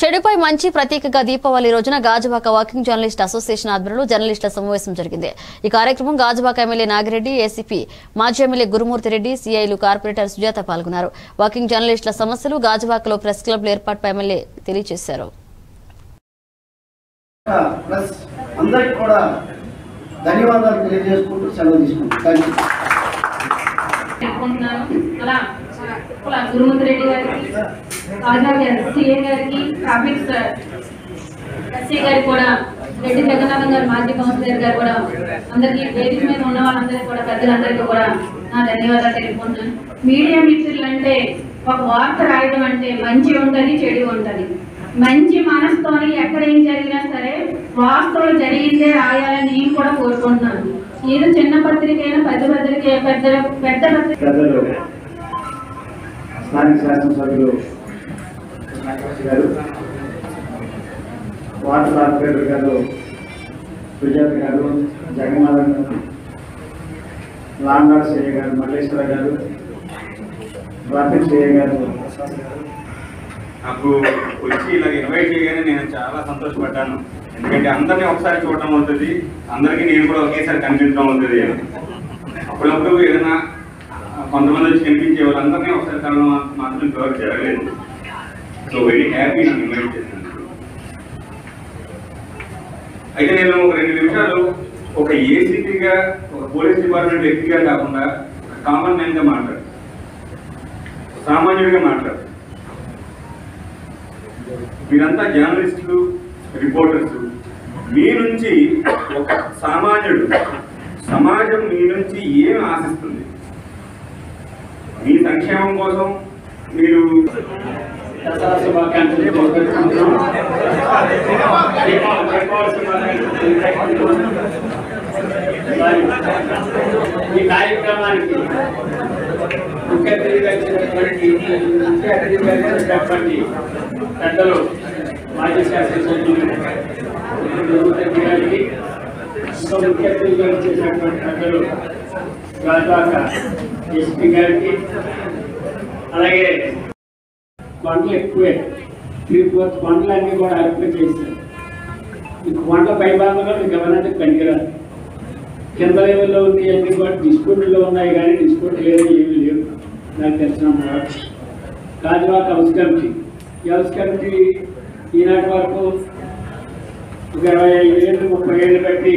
చెడుపై మంచి ప్రతీకగా దీపావళి రోజున గాజువాక వాకింగ్ జర్నలిస్ట్ అసోసియేషన్ ఆధ్వర్యంలో జర్నలిస్టుల సమావేశం జరిగింది. ఈ కార్యక్రమం గాజువాక ఎమ్మెల్యే నాగిరెడ్డి ఏసీపీ మాజీ ఎమ్మెల్యే గురుమూర్తి రెడ్డి సీఐలు కార్పొరేటర్ సుజాత పాల్గొన్నారు. వాకింగ్ జర్నలిస్టుల సమస్యలు గాజువాకలో ప్రెస్ క్లబ్ ఏర్పాటుపై ఎమ్మెల్యే తెలియజేశారు. ప్లస్ అందరికి కూడా ధన్యవాదాలు తెలియజేసుకుంటూ సెలవు తీసుకుంటాం థ్యాంక్ యూ అనుకుంటున్నాను అలా అలా గురుమూర్తి రెడ్డి గారికి. ఆజాద్ ఎస్సీఏ గారికి ట్రాఫిక్ సార్ ఎస్సీ కూడా రెడ్డి జగన్నాథం గారు మాజీ కౌన్సిలర్ గారు కూడా అందరికీ వేదిక మీద ఉన్న వాళ్ళందరికీ కూడా పెద్దలందరికీ కూడా నా ధన్యవాదాలు తెలుపుకుంటున్నాను. మీడియా మిత్రులు అంటే ఒక వార్త రాయడం అంటే మంచి ఉంటుంది చెడు ఉంటుంది. మంచి మనసుతోని ఎక్కడ ఏం జరిగినా సరే వాస్తవం జరిగిందే రాయాలని నేను కూడా కోరుకుంటున్నాను. ఏదో చిన్న పత్రిక అయినా పెద్ద పత్రిక పెద్ద పెద్ద పత్రిక స్థానిక శాసనసభ్యులు నాగరాజు గారు వాటర్ కార్పొరేటర్ గారు సుజాత గారు జగన్నాథన్ గారు లాంగాడ్ గారు మల్లేశ్వర గారు ట్రాఫిక్ సిఐ గారు. గారు నాకు వచ్చి ఇలా ఇన్వైట్ చేయగానే నేను చాలా సంతోషపడ్డాను. ఎందుకంటే అందరినీ ఒకసారి చూడటం అవుతుంది. అందరికీ నేను కూడా ఒకేసారి కనిపించడం అవుతుంది. అప్పుడప్పుడు ఏదైనా కొంతమంది వచ్చి కనిపించే వాళ్ళందరినీ ఒకసారి కలవడం మాత్రం ఇంతవరకు జరగలేదు. సో వెరీ హ్యాపీ నన్ను ఇన్వైట్ చేసినందుకు అయితే నేను ఒక రెండు నిమిషాలు ఒక ఏసీపీగా ఒక పోలీస్ డిపార్ట్మెంట్ వ్యక్తిగా కాకుండా కామన్ మ్యాన్గా మాట్లాడు సామాన్యుడిగా మాట్లాడు మీరంతా జర్నలిస్టులు రిపోర్టర్స్ మీ నుంచి ఒక సామాన్యుడు సమాజం మీ నుంచి ఏం ఆశిస్తుంది? మీ సంక్షేమం కోసం దసరా శుభాకాంక్షలు తెలియజేస్తున్నాం. ఈ కార్యక్రమానికి ముఖ్య అతిథిగా చెప్పండి పెద్దలు మాజీ శాసనసభ్యులు గారికి ముఖ్య అతిథిగా పెద్దలు రాజాక ఎస్పీ గారికి అలాగే కొండలు ఎక్కువే. త్రీ ఫోర్త్ కొండలన్నీ కూడా ఆక్యుపై చేశారు మీకు కొండ పైభాగంలో మీకు ఎవరంటే పనికిరాదు. కింద లెవెల్లో ఉంది అన్ని కూడా డిస్కౌంట్లో ఉన్నాయి కానీ డిస్కౌంట్ లేదు ఏమీ లేవు. నాకు తెలిసిన Gajuwaka house committee. House committee ఈనాటి వరకు ఒక ఇరవై ఐదు ఏళ్ళు ముప్పై ఏళ్ళు బట్టి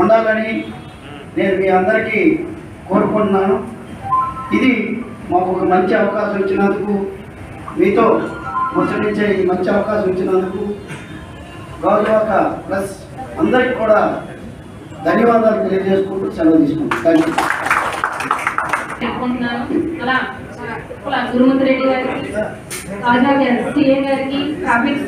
ఉండాలని నేను మీ అందరికీ కోరుకుంటున్నాను. ఇది మాకు ఒక మంచి అవకాశం ఇచ్చినందుకు మీతో ముచ్చటించే ఈ మంచి అవకాశం ఇచ్చినందుకు గౌరవక ప్లస్ అందరికి కూడా ధన్యవాదాలు తెలియజేసుకుంటూ సెలవు తీసుకుంటాం థ్యాంక్ యూ తెలుపుకుంటున్నాను అలా అలా గారికి ఆజాద్ ఎస్సీఏ గారికి ట్రాఫిక్